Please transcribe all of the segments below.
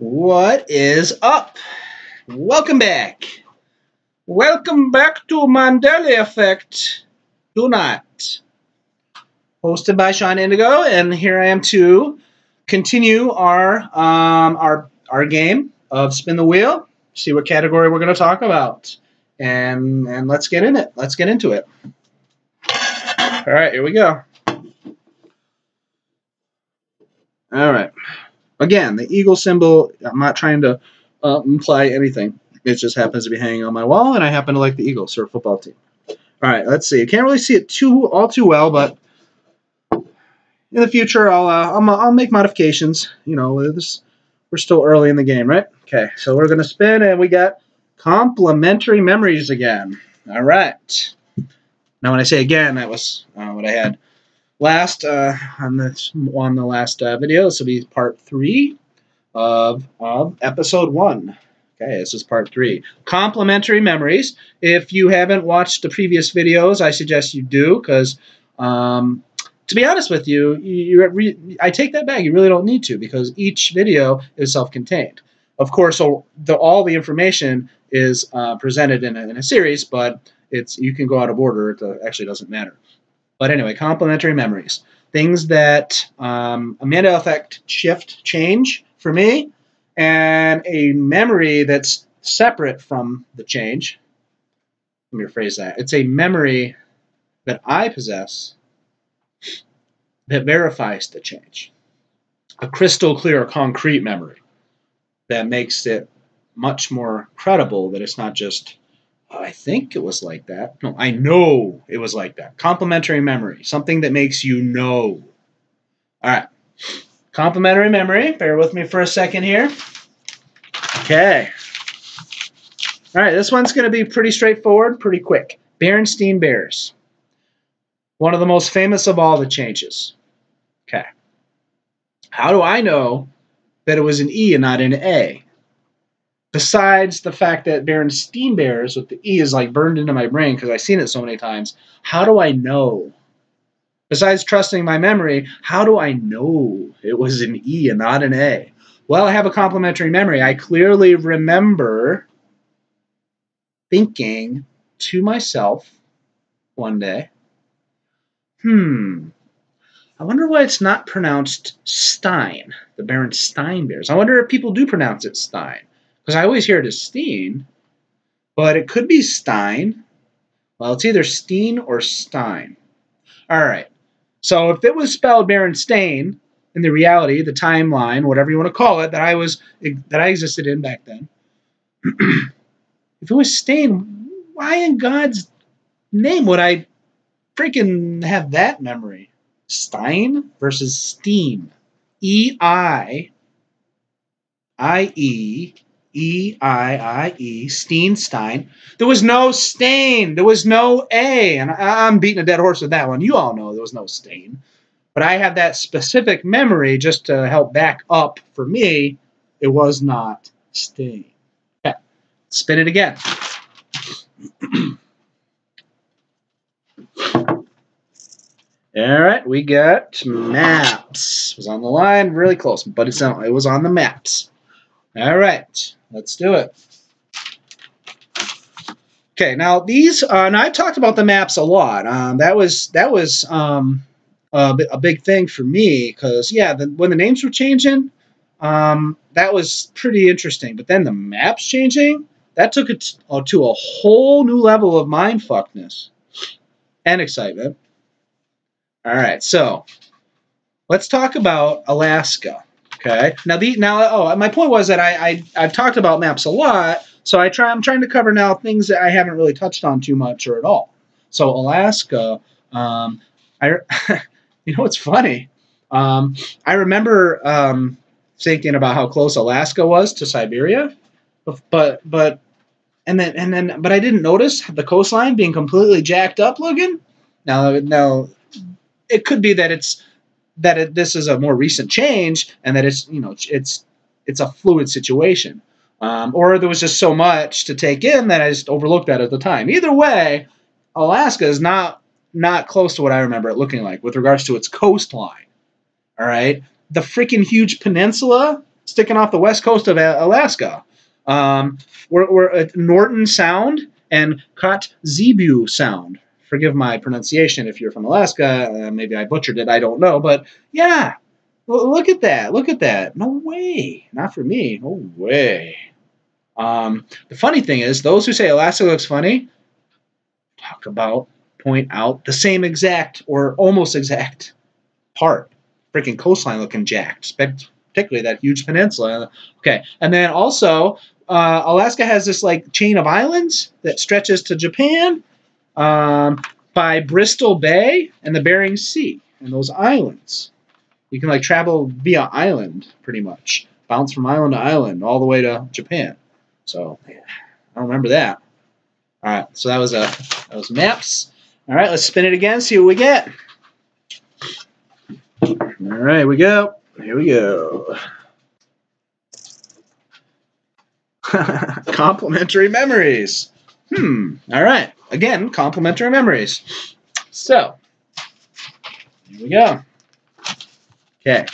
What is up? Welcome back. Welcome back to Mandela Effect. Tonight. Hosted by Shawn Indigo, and here I am to continue our um, our our game of spin the wheel. See what category we're going to talk about, and and let's get in it. Let's get into it. All right, here we go. All right. Again, the eagle symbol, I'm not trying to uh, imply anything. It just happens to be hanging on my wall, and I happen to like the Eagles, or football team. All right, let's see. You can't really see it too all too well, but in the future, I'll uh, I'll, I'll make modifications. You know, this we're still early in the game, right? Okay, so we're gonna spin, and we got complementary memories again. All right. Now, when I say again, that was uh, what I had last uh, on this on the last uh, video. This will be part three of, of episode one. Okay, this is part three. Complementary memories. If you haven't watched the previous videos, I suggest you do because, um, to be honest with you, you, I take that back. You really don't need to because each video is self-contained. Of course, the, all the information is uh, presented in a, in a series, but it's you can go out of order. It uh, actually doesn't matter. But anyway, complementary memories. Things that um, a Mandela effect shift change for me, and a memory that's separate from the change. Let me rephrase that. It's a memory that I possess that verifies the change. A crystal clear, concrete memory that makes it much more credible that it's not just Oh, I think it was like that. No, I know it was like that. Complementary memory, something that makes you know. All right. Complementary memory. Bear with me for a second here. Okay. All right, this one's going to be pretty straightforward, pretty quick. Berenstain Bears. One of the most famous of all the changes. Okay. How do I know that it was an E and not an A? Besides the fact that Berenstein Bears with the E is like burned into my brain because I've seen it so many times, how do I know? Besides trusting my memory, how do I know it was an E and not an A? Well, I have a complementary memory. I clearly remember thinking to myself one day, hmm, I wonder why it's not pronounced Stein, the Berenstain Bears. I wonder if people do pronounce it Stein. Because I always hear it as Steen, but it could be Stein. Well, it's either Steen or Stein. All right. So if it was spelled Berenstain, in the reality, the timeline, whatever you want to call it, that I was that I existed in back then, if it was Stain, why in God's name would I freaking have that memory? Stein versus Steen. E I I E E I I E, Steenstein. There was no stain. There was no A. And I'm beating a dead horse with that one. You all know there was no stain. But I have that specific memory just to help back up for me. It was not stain. Okay. Spin it again. All right, we got maps. It was on the line, really close, but it's on, it was on the maps. All right. Let's do it. Okay, now these, uh, and I've talked about the maps a lot. Um, that was that was um, a, a, big thing for me because yeah, the, when the names were changing, um, that was pretty interesting. But then the maps changing, that took it uh, to a whole new level of mindfuckness and excitement. All right, so let's talk about Alaska. Okay. Now the now oh my point was that I, I I've talked about maps a lot, so I try I'm trying to cover now things that I haven't really touched on too much or at all. So Alaska, um, I you know what's funny? Um, I remember um, thinking about how close Alaska was to Siberia, but but and then and then but I didn't notice the coastline being completely jacked up looking. Now now it could be that it's that it, this is a more recent change and that it's you know it's it's a fluid situation um, or there was just so much to take in that I just overlooked that at the time. Either way, Alaska is not not close to what I remember it looking like with regards to its coastline. All right, the freaking huge peninsula sticking off the west coast of Alaska. Um, we're, we're at Norton Sound and Kotzebue Sound. Forgive my pronunciation if you're from Alaska. Uh, maybe I butchered it. I don't know. But yeah, look at that. Look at that. No way. Not for me. No way. Um, the funny thing is, those who say Alaska looks funny talk about, point out the same exact or almost exact part. Freaking coastline looking jacked, particularly that huge peninsula. Okay, and then also uh, Alaska has this like chain of islands that stretches to Japan um, by Bristol Bay and the Bering Sea, and those islands. You can like travel via island pretty much, bounce from island to island all the way to Japan. So I remember that. All right, so that was a that was maps. All right, let's spin it again, see what we get. All right, we go. Here we go. Complimentary memories. Hmm. All right. Again, complementary memories. So, here we go. Okay.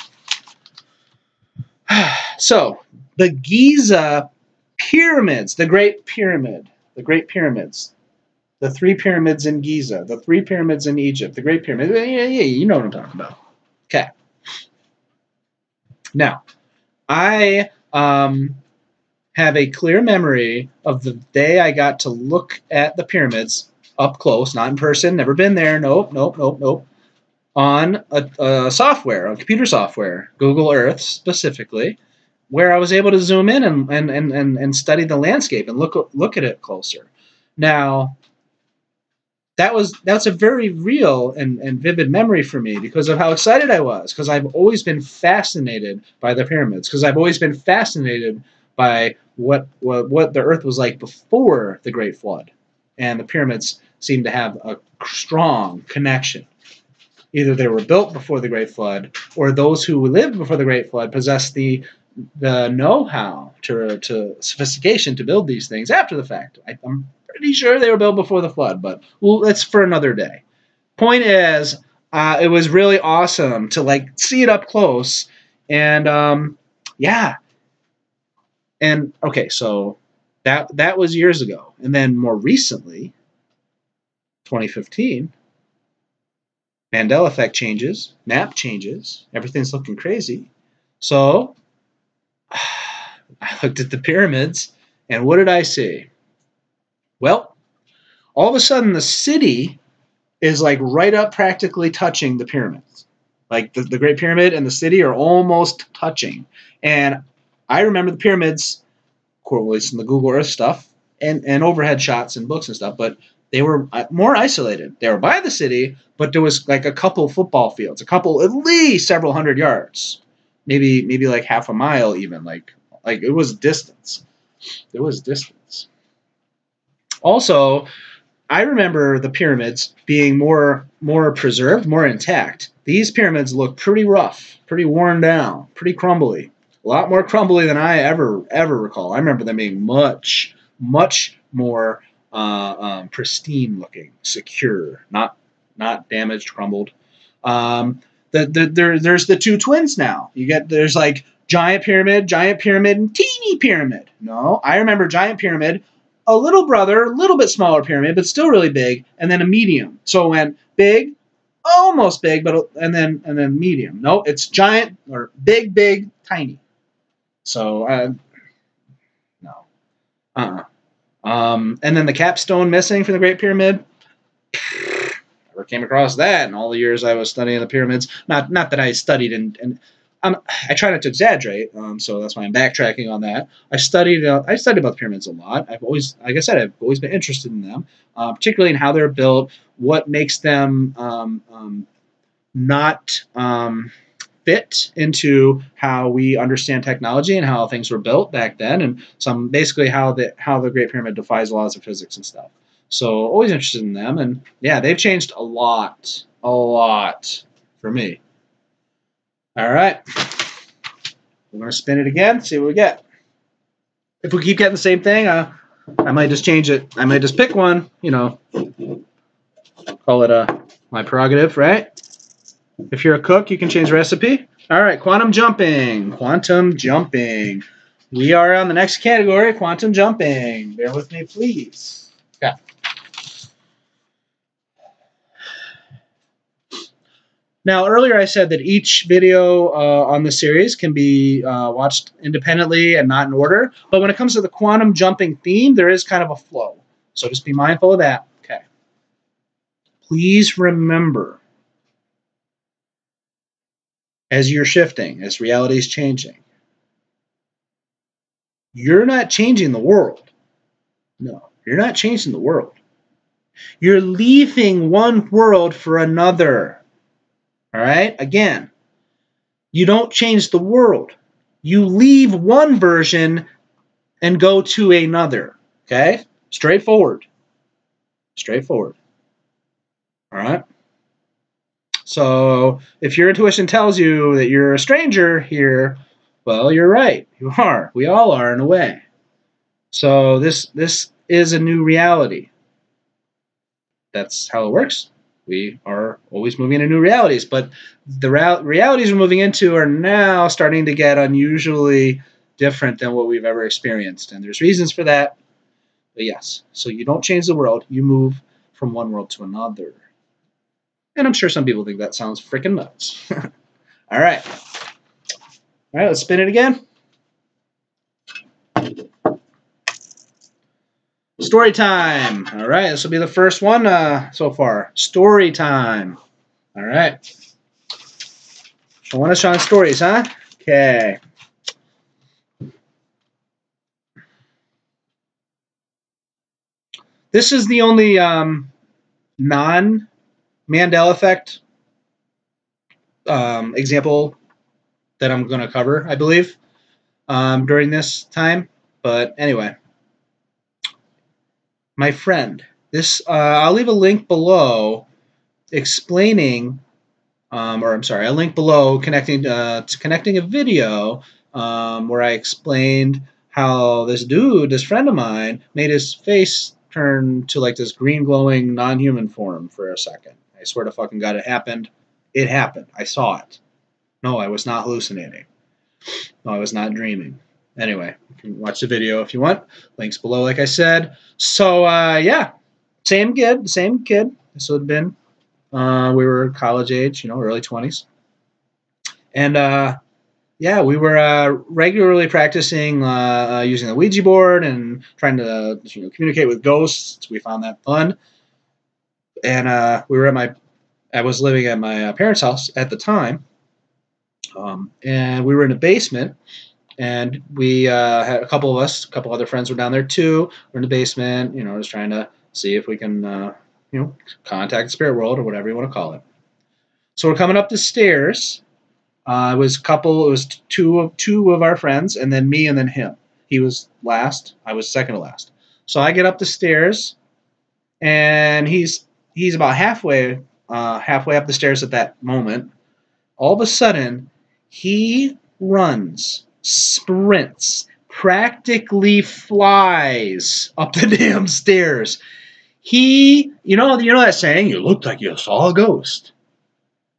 So, the Giza pyramids, the Great Pyramid, the Great Pyramids, the three pyramids in Giza, the three pyramids in Egypt, the Great Pyramid. Yeah, yeah, you know what I'm talking about. Okay. Now, I um, have a clear memory of the day I got to look at the pyramids up close, not in person, never been there. Nope, nope, nope, nope. On a, a software, a computer software, Google Earth specifically, where I was able to zoom in and, and, and, and, and study the landscape and look look at it closer. Now, that was that's a very real and, and vivid memory for me because of how excited I was because I've always been fascinated by the pyramids because I've always been fascinated by what, what what the earth was like before the great flood and the pyramids seem to have a strong connection either they were built before the great flood or those who lived before the great flood possessed the the know-how to, to sophistication to build these things after the fact. I, am pretty sure they were built before the flood, but well, that's for another day. Point is, uh, it was really awesome to like see it up close, and um, yeah. And okay, so that that was years ago, and then more recently, 2015. Mandela effect changes, map changes, everything's looking crazy. So I looked at the pyramids, and what did I see? Well, all of a sudden, the city is like right up practically touching the pyramids. Like the, the Great Pyramid and the city are almost touching. And I remember the pyramids, correlates in the Google Earth stuff, and, and overhead shots and books and stuff, but they were uh, more isolated. They were by the city, but there was like a couple football fields, a couple, at least several hundred yards. Maybe maybe like half a mile even like like it was distance. There was distance. Also i remember the pyramids being more more preserved more intact. These pyramids look pretty rough pretty worn down pretty crumbly a lot more crumbly than i ever ever recall i remember them being much much more uh, um, pristine looking secure not not damaged crumbled um, the, the, there, there's the two twins now. You get there's like giant pyramid, giant pyramid, and teeny pyramid. No, I remember giant pyramid, a little brother, a little bit smaller pyramid, but still really big, and then a medium. So went big, almost big, but and then and then medium. No, it's giant or big, big, tiny. So uh, no, uh, uh-uh. um, and then the capstone missing from the Great Pyramid never came across that in all the years I was studying the pyramids. Not not that I studied and and um, I try not to exaggerate, um, so that's why I'm backtracking on that. I studied uh, I studied about the pyramids a lot. I've always, like I said, I've always been interested in them, uh, particularly in how they're built, what makes them um, um not um, fit into how we understand technology and how things were built back then, and some basically how the how the Great Pyramid defies laws of physics and stuff. So always interested in them, and yeah, they've changed a lot, a lot for me. All right, we're gonna spin it again, see what we get. If we keep getting the same thing, uh, I might just change it. I might just pick one. You know, call it a uh, my prerogative, right? If you're a cook, you can change recipe. All right, quantum jumping. Quantum jumping. We are on the next category, quantum jumping. Bear with me, please. Okay. Now, earlier I said that each video uh, on the series can be uh, watched independently and not in order. But when it comes to the quantum jumping theme, there is kind of a flow. So just be mindful of that. Okay. Please remember, as you're shifting, as reality is changing, you're not changing the world. No, you're not changing the world. You're leaving one world for another. All right? Again, you don't change the world. You leave one version and go to another. Okay? Straightforward. Straightforward. All right? So if your intuition tells you that you're a stranger here, well, you're right. You are. We all are in a way. So this this is a new reality. That's how it works. We are always moving into new realities, but the realities we're moving into are now starting to get unusually different than what we've ever experienced, and there's reasons for that. But yes, so you don't change the world; you move from one world to another. And I'm sure some people think that sounds freaking nuts. All right. All right, let's spin it again. Story time. All right, this will be the first one uh, so far. Story time. All right. I want to Shawn's stories, huh? Okay. This is the only um, non Mandela effect um, example that I'm going to cover, I believe, um, during this time. But anyway, my friend, this uh, I'll leave a link below explaining, um, or I'm sorry, a link below connecting uh, to connecting a video um, where I explained how this dude, this friend of mine, made his face turn to like this green glowing non-human form for a second. I swear to fucking God, it happened. It happened. I saw it. No, I was not hallucinating. No, I was not dreaming. Anyway, you can watch the video if you want. Links below, like I said. So, uh, yeah, same kid, same kid. This would have been, uh, we were college age, you know, early 20s. And, uh, yeah, we were uh, regularly practicing uh, uh, using the Ouija board and trying to you know, communicate with ghosts. We found that fun. And uh, we were at my, I was living at my uh, parents' house at the time, um, and we were in a basement, and we uh, had a couple of us, a couple other friends were down there too. We're in the basement, you know, just trying to see if we can, uh, you know, contact the spirit world or whatever you want to call it. So we're coming up the stairs. Uh, it was a couple. It was two of two of our friends, and then me, and then him. He was last. I was second to last. So I get up the stairs, and he's he's about halfway uh, halfway up the stairs at that moment. All of a sudden, he runs, sprints, practically flies up the damn stairs. He, you know, you know that saying, you looked like you saw a ghost.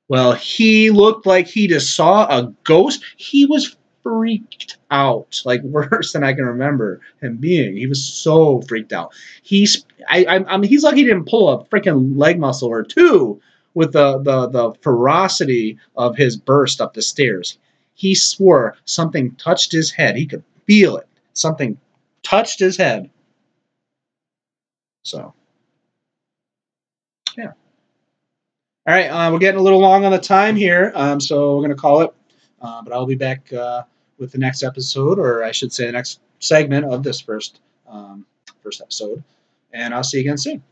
Well, he looked like he just saw a ghost. He was freaked out, like worse than I can remember him being. He was so freaked out. He's, I, I, I mean, he's lucky he didn't pull a freaking leg muscle or two with the, the, the ferocity of his burst up the stairs. He swore something touched his head. He could feel it. Something touched his head. So, yeah. All right, uh, we're getting a little long on the time here, um, so we're going to call it. Uh, but I'll be back uh, with the next episode, or I should say, the next segment of this first um, first episode. And I'll see you again soon.